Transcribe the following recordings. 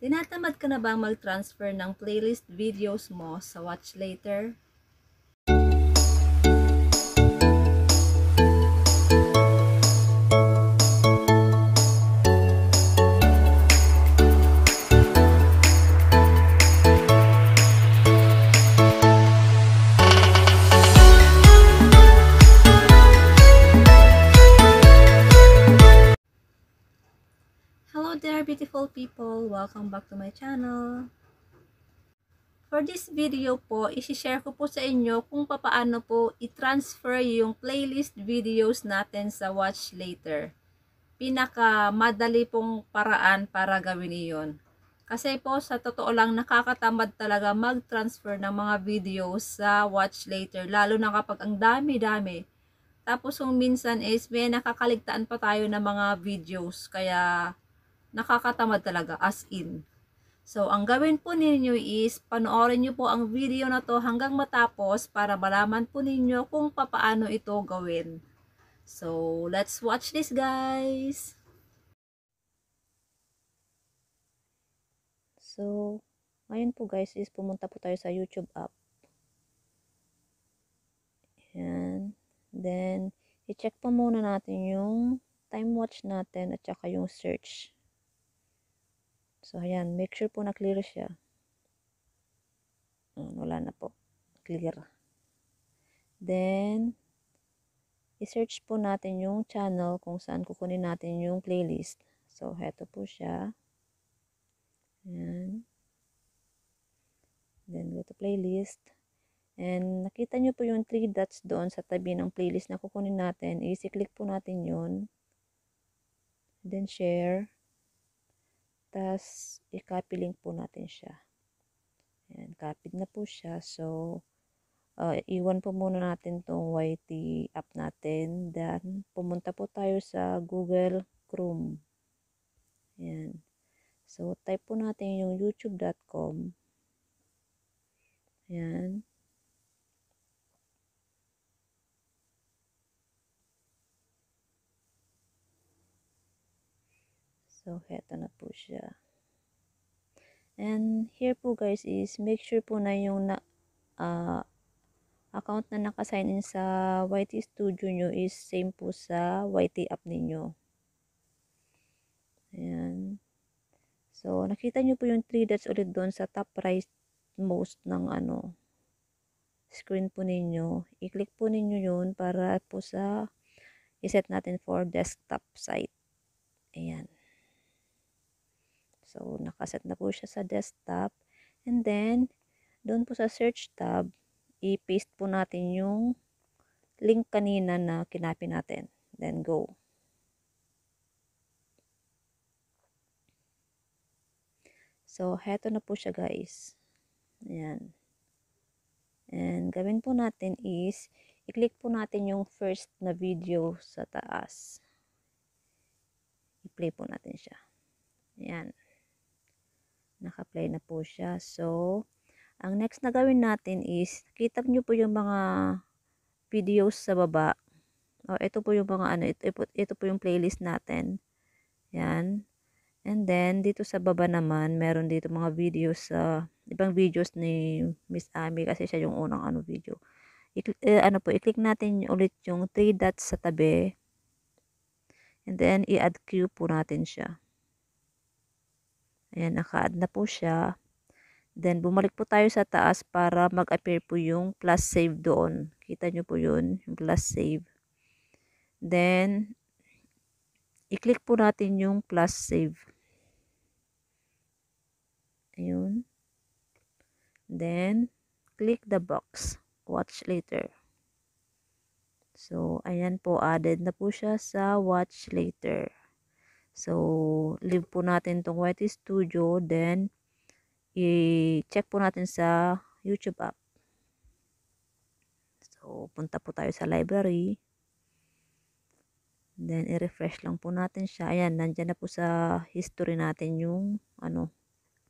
Tinatamad ka na bang mag-transfer ng playlist videos mo sa watch later? Beautiful people! Welcome back to my channel. For this video po, isi-share ko po sa inyo kung papaano po i-transfer yung playlist videos natin sa watch later. Pinaka madali pong paraan para gawin iyon. Kasi po sa totoo lang nakakatamad talaga mag-transfer ng mga videos sa watch later lalo na kapag ang dami-dami. Tapos kung minsan is may nakakaligtaan pa tayo ng mga videos kaya nakakatamad talaga as in. So, ang gawin po ninyo is panoorin nyo po ang video na to hanggang matapos para malaman po ninyo kung papaano ito gawin. So, let's watch this guys! So, ngayon po guys is pumunta po tayo sa YouTube app. Ayan. Then, i-check po muna natin yung time watch natin at saka yung search. So, ayan. Make sure po na clear siya. Wala na po. Clear. Then, i-search po natin yung channel kung saan kukunin natin yung playlist. So, heto po siya. Ayan. Then, go to playlist. And, nakita nyo po yung three dots doon sa tabi ng playlist na kukunin natin. Easy-click po natin yun. Then, share. Tapos, i-copy link po natin siya. Ayan, copied na po siya. So, uh, iwan po muna natin tong YT app natin. Then, pumunta po tayo sa Google Chrome. Ayan. So, type po natin yung youtube.com. Ayan. So, heto na po siya. And here po guys is make sure po na yung na, uh, account na nakasign in sa YT Studio nyo is same po sa YT app ninyo. Ayan. So, nakita nyo po yung 3 dots ulit doon sa top right most ng ano screen po ninyo. I-click po ninyo yun para po sa iset natin for desktop site. Ayan. So, nakaset na po siya sa desktop. And then, doon po sa search tab, i-paste po natin yung link kanina na kinapi natin. Then, go. So, heto na po siya guys. Ayan. And, gawin po natin is, i-click po natin yung first na video sa taas. I-play po natin siya. Ayan. Naka-play na po siya. So, ang next na gawin natin is, kita nyo po yung mga videos sa baba. O, ito po yung mga ano, ito, ito po yung playlist natin. Yan. And then, dito sa baba naman, meron dito mga videos sa, uh, ibang videos ni Miss Ami kasi siya yung unang ano video. I eh, ano po, i-click natin ulit yung 3 dots sa tabi. And then, i-add queue po natin siya. Ayan, naka-add na po siya. Then, bumalik po tayo sa taas para mag-appear po yung plus save doon. Kita nyo po yun, yung plus save. Then, i-click po natin yung plus save. Ayun. Then, click the box. Watch later. So, ayan po, added na po siya sa watch later. So, leave po natin tong YT Studio. Then, i-check po natin sa YouTube app. So, punta po tayo sa library. Then, i-refresh lang po natin siya. Ayan, nandyan na po sa history natin yung, ano,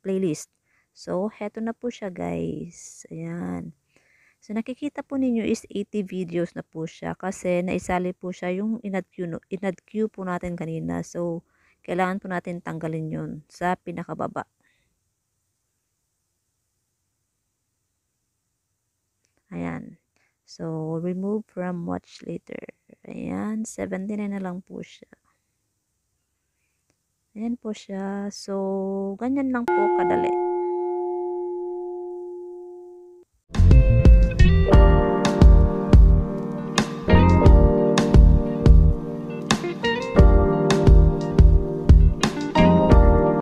playlist. So, heto na po siya guys. Ayan. So, nakikita po ninyo is 80 videos na po siya kasi naisali po siya yung in-add queue, in queue po natin kanina. So, kailangan po natin tanggalin yun sa pinakababa. Ayan. So, remove from watch later. Ayan, 79 na lang po siya. Ayan po siya. So, ganyan lang po kadali.